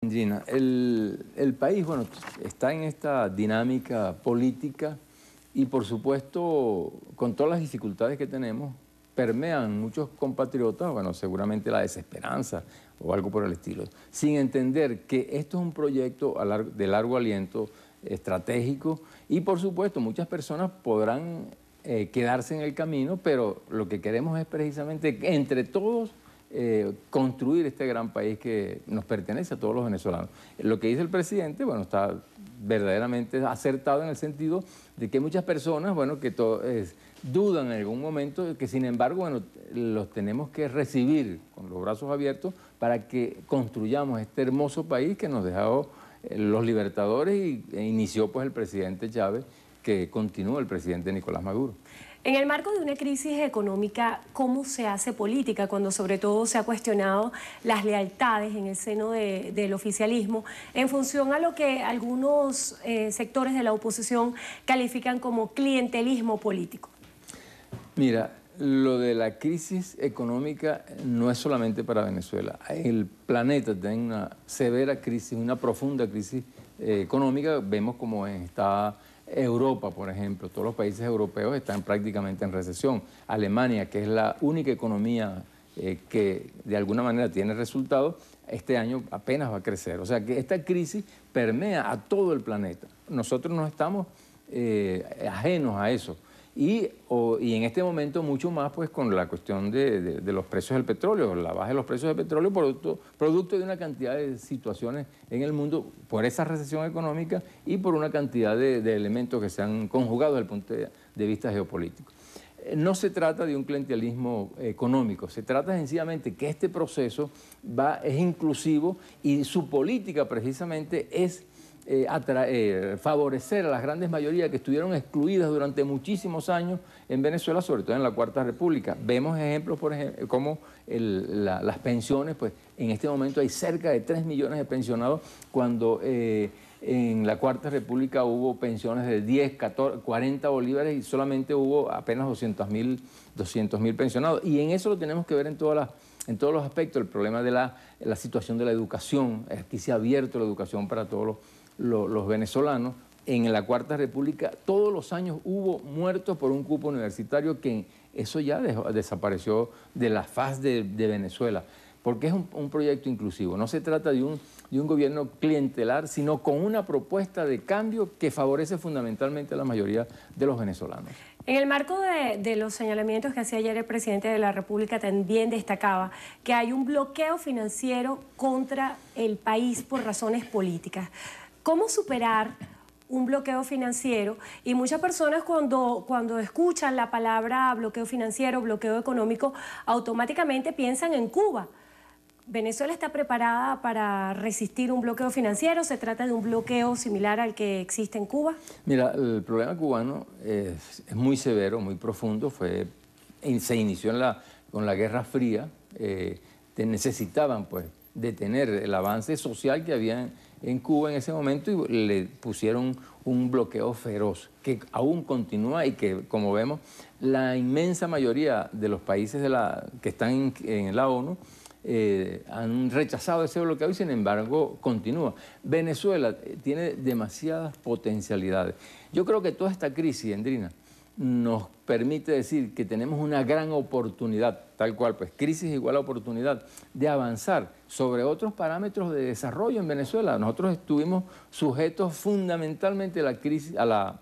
El, el, país bueno, está en esta dinámica política y por supuesto con todas las dificultades que tenemos permean muchos compatriotas, bueno, seguramente la desesperanza o algo por el estilo, sin entender que esto es un proyecto de largo aliento estratégico y por supuesto muchas personas podrán eh, quedarse en el camino, pero lo que queremos es precisamente que entre todos eh, construir este gran país que nos pertenece a todos los venezolanos. Lo que dice el presidente, bueno, está verdaderamente acertado en el sentido de que muchas personas, bueno, que dudan en algún momento, que sin embargo, bueno, los tenemos que recibir con los brazos abiertos para que construyamos este hermoso país que nos dejó eh, los libertadores y e inició pues el presidente Chávez, que continúa el presidente Nicolás Maduro. En el marco de una crisis económica, ¿cómo se hace política cuando sobre todo se ha cuestionado las lealtades en el seno del oficialismo en función a lo que algunos eh, sectores de la oposición califican como clientelismo político? Mira, lo de la crisis económica no es solamente para Venezuela. El planeta tiene una severa crisis, una profunda crisis eh, económica. Vemos cómo está Europa, por ejemplo, todos los países europeos están prácticamente en recesión. Alemania, que es la única economía eh, que de alguna manera tiene resultados, este año apenas va a crecer. O sea que esta crisis permea a todo el planeta. Nosotros no estamos eh, ajenos a eso. Y, en este momento mucho más pues con la cuestión de, los precios del petróleo, la baja de los precios del petróleo, producto, producto de una cantidad de situaciones en el mundo por esa recesión económica y por una cantidad de, elementos que se han conjugado desde el punto de, vista geopolítico. Eh, no se trata de un clientelismo económico, se trata sencillamente que este proceso va, es inclusivo y su política precisamente es eh, eh, favorecer a las grandes mayorías que estuvieron excluidas durante muchísimos años en Venezuela, sobre todo en la Cuarta República. Vemos ejemplos, por ejemplo, como las pensiones, pues en este momento hay cerca de 3 millones de pensionados cuando... Eh, en la Cuarta República hubo pensiones de 10, 14, 40 bolívares y solamente hubo apenas 200 mil 200, pensionados. Y en eso lo tenemos que ver en, todas las, en todos los aspectos. El problema de la, la situación de la educación. Aquí se ha abierto la educación para todos los los venezolanos, en la Cuarta República todos los años hubo muertos por un cupo universitario que eso ya desapareció de la faz de, Venezuela, porque es un, proyecto inclusivo. No se trata de un, gobierno clientelar, sino con una propuesta de cambio que favorece fundamentalmente a la mayoría de los venezolanos. En el marco de, los señalamientos que hacía ayer el presidente de la República, también destacaba que hay un bloqueo financiero contra el país por razones políticas cómo superar un bloqueo financiero y muchas personas cuando, cuando escuchan la palabra bloqueo financiero, bloqueo económico, automáticamente piensan en Cuba. ¿Venezuela está preparada para resistir un bloqueo financiero? ¿Se trata de un bloqueo similar al que existe en Cuba? Mira, el problema cubano es, muy severo, muy profundo. Fue, se inició con la Guerra Fría. Eh, necesitaban pues, detener el avance social que había en Cuba en ese momento y le pusieron un bloqueo feroz que aún continúa y que, como vemos, la inmensa mayoría de los países que están en, la ONU eh, han rechazado ese bloqueo y sin embargo continúa. Venezuela tiene demasiadas potencialidades. Yo creo que toda esta crisis, Endrina, nos permite decir que tenemos una gran oportunidad, tal cual, pues crisis igual a oportunidad, de avanzar sobre otros parámetros de desarrollo en Venezuela. Nosotros estuvimos sujetos fundamentalmente a la crisis, a la,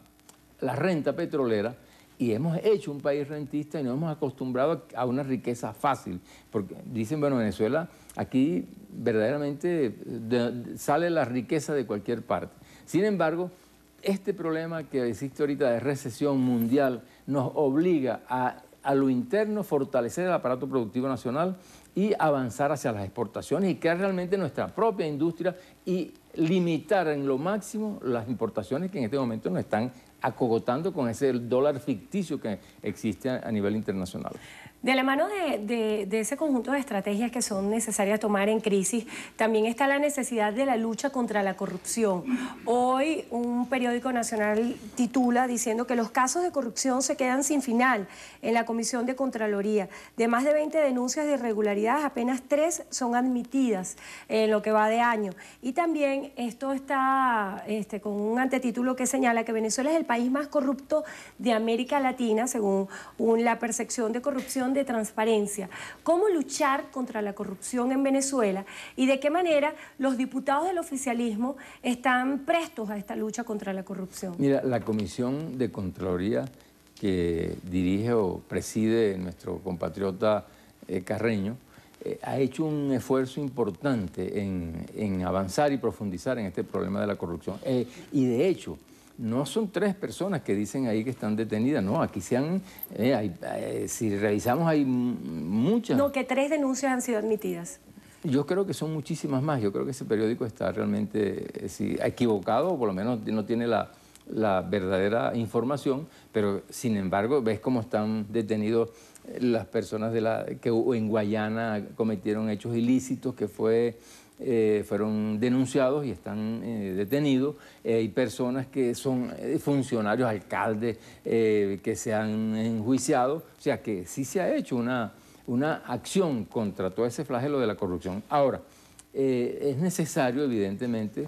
renta petrolera, y hemos hecho un país rentista y nos hemos acostumbrado a una riqueza fácil. Porque dicen, bueno, Venezuela, aquí verdaderamente sale la riqueza de cualquier parte. Sin embargo, este problema que existe ahorita de recesión mundial nos obliga a, a lo interno fortalecer el aparato productivo nacional y avanzar hacia las exportaciones y crear realmente nuestra propia industria y limitar en lo máximo las importaciones que en este momento nos están acogotando con ese dólar ficticio que existe a nivel internacional. De la mano de, ese conjunto de estrategias que son necesarias tomar en crisis, también está la necesidad de la lucha contra la corrupción. Hoy un periódico nacional titula diciendo que los casos de corrupción se quedan sin final en la Comisión de Contraloría. De más de 20 denuncias de irregularidades, apenas tres son admitidas en lo que va de año. Y también esto está este, con un antetítulo que señala que Venezuela es el país más corrupto de América Latina, según la percepción de corrupción de transparencia. ¿Cómo luchar contra la corrupción en Venezuela y de qué manera los diputados del oficialismo están prestos a esta lucha contra la corrupción? Mira, la Comisión de Contraloría que dirige o preside nuestro compatriota eh, Carreño, eh, ha hecho un esfuerzo importante en, avanzar y profundizar en este problema de la corrupción. Eh, y de hecho, no son tres personas que dicen ahí que están detenidas, no, aquí se han, eh, eh, si revisamos hay muchas. No, que tres denuncias han sido admitidas. Yo creo que son muchísimas más, yo creo que ese periódico está realmente eh, equivocado, o por lo menos no tiene la, verdadera información, pero sin embargo ves cómo están detenidos las personas de la, que en Guayana cometieron hechos ilícitos, que fue eh, fueron denunciados y están eh, detenidos. Eh, hay personas que son funcionarios, alcaldes, que se han enjuiciado. O sea que sí se ha hecho una, una acción contra todo ese flagelo de la corrupción. Ahora, es necesario, evidentemente,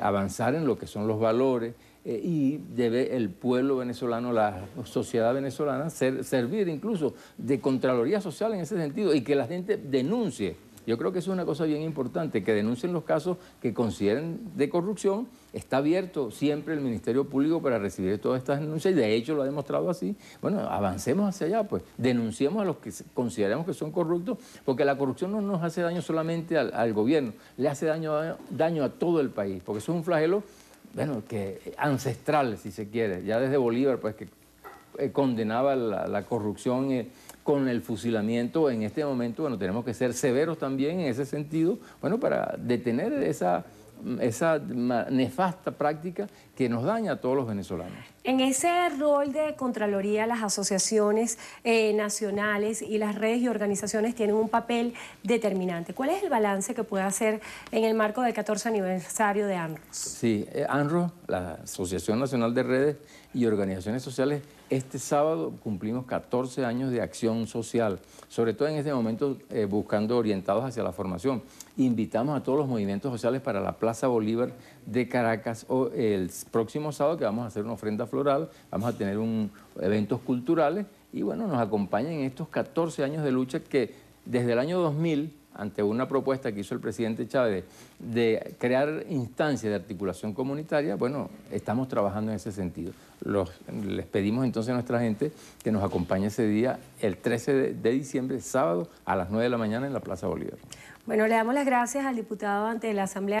avanzar en lo que son los valores, y debe el pueblo venezolano, la sociedad venezolana, servir incluso de Contraloría Social en ese sentido y que la gente denuncie yo creo que eso es una cosa bien importante, que denuncien los casos que consideren de corrupción. Está abierto siempre el Ministerio Público para recibir todas estas denuncias y de hecho lo ha demostrado así. Bueno, avancemos hacia allá, pues denunciemos a los que consideremos que son corruptos, porque la corrupción no nos hace daño solamente al, gobierno, le hace daño, daño a todo el país, porque eso es un flagelo bueno, que ancestral, si se quiere, ya desde Bolívar, pues que eh, condenaba la, corrupción eh, con el fusilamiento. En este momento, bueno, tenemos que ser severos también en ese sentido, bueno, para detener esa esa nefasta práctica que nos daña a todos los venezolanos. En ese rol de Contraloría, las asociaciones eh, nacionales y las redes y organizaciones tienen un papel determinante. ¿Cuál es el balance que puede hacer en el marco del 14 aniversario de ANROS? Sí, eh, ANROS, la Asociación Nacional de Redes y Organizaciones Sociales, este sábado cumplimos 14 años de acción social, sobre todo en este momento eh, buscando orientados hacia la formación. Invitamos a todos los movimientos sociales para la Plaza Bolívar de Caracas o el próximo sábado que vamos a hacer una ofrenda floral, vamos a tener un, eventos culturales y bueno, nos acompañan en estos 14 años de lucha que desde el año 2000 ante una propuesta que hizo el presidente Chávez de, crear instancias de articulación comunitaria, bueno, estamos trabajando en ese sentido. les pedimos entonces a nuestra gente que nos acompañe ese día, el 13 de, de diciembre, sábado, a las 9 de la mañana en la Plaza Bolívar. Bueno, le damos las gracias al diputado ante la Asamblea.